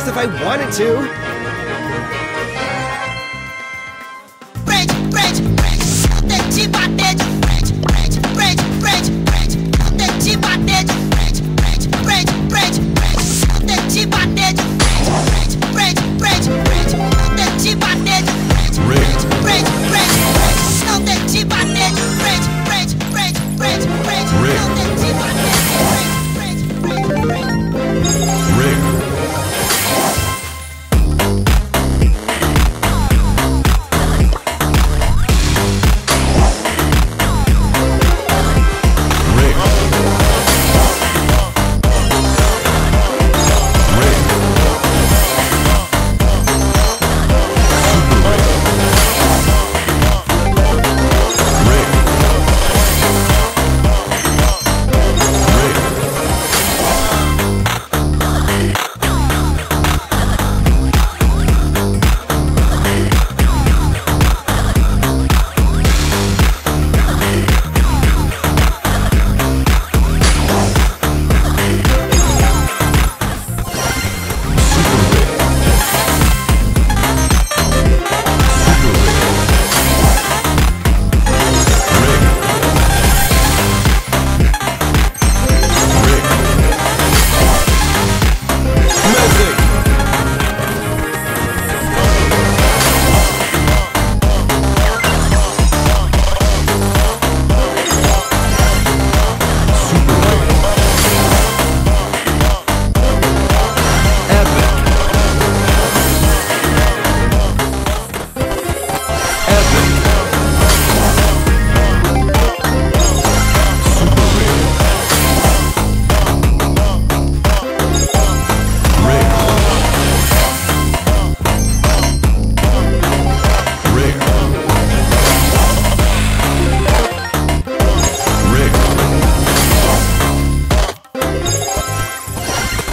this if I wanted to!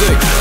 music.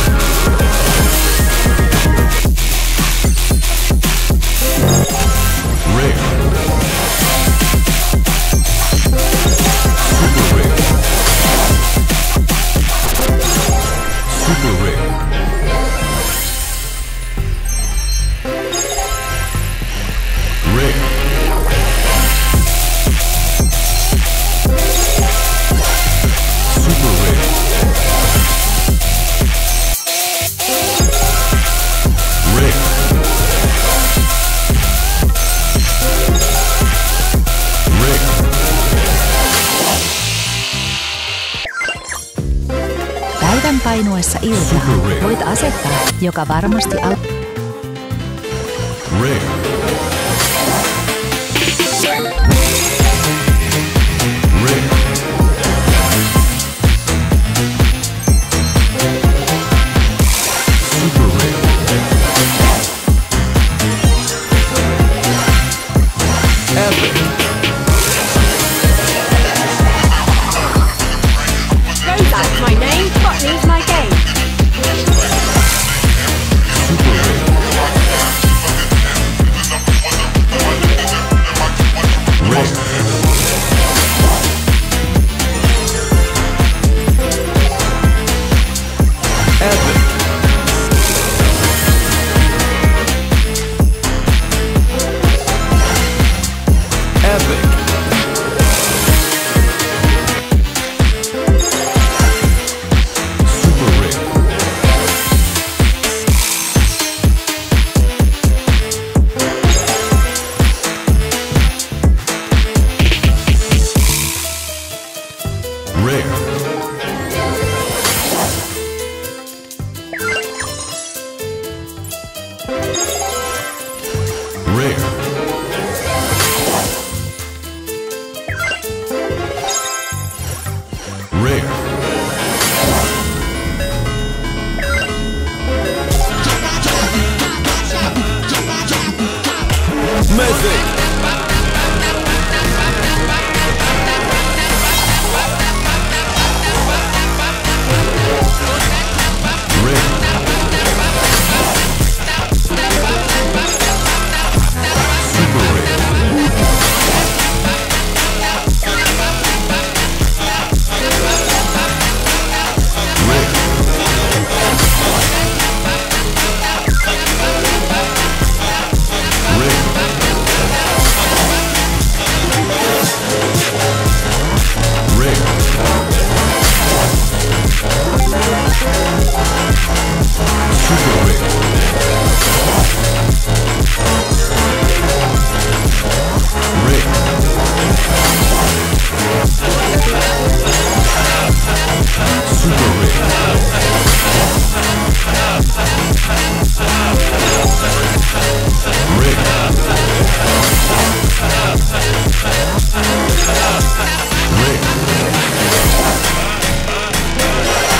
Päivän painuessa iltaa voit asettaa, joka varmasti auttaa.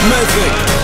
Magic.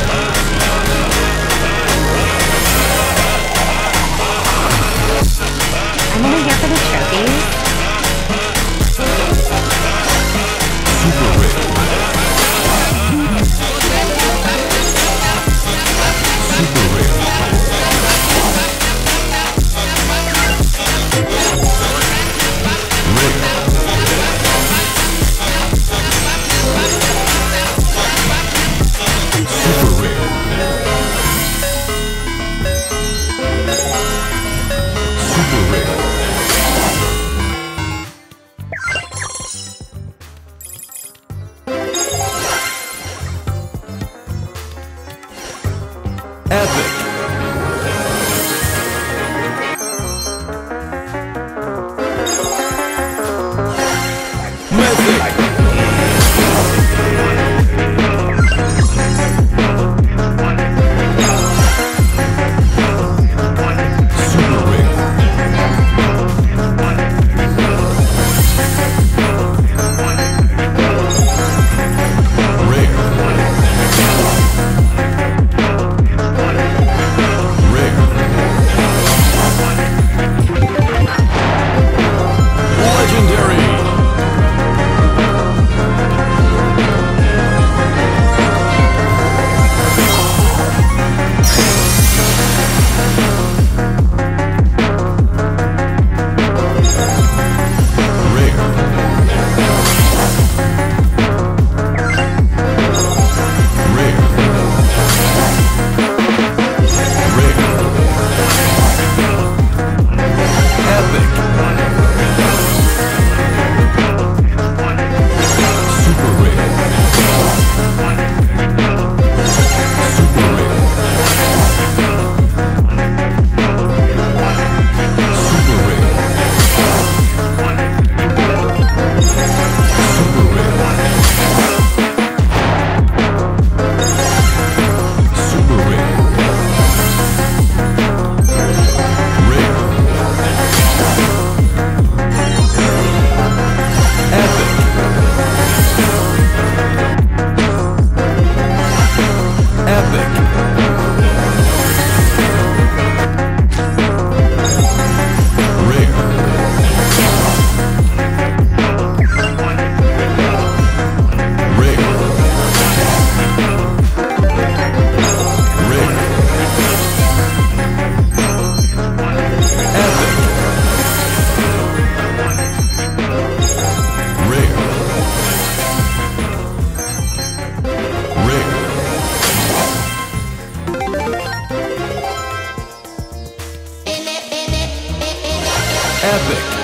Epic.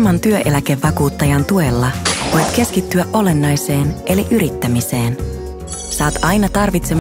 Varman työeläkevakuuttajan tuella voit keskittyä olennaiseen eli yrittämiseen. Saat aina tarvitsemasi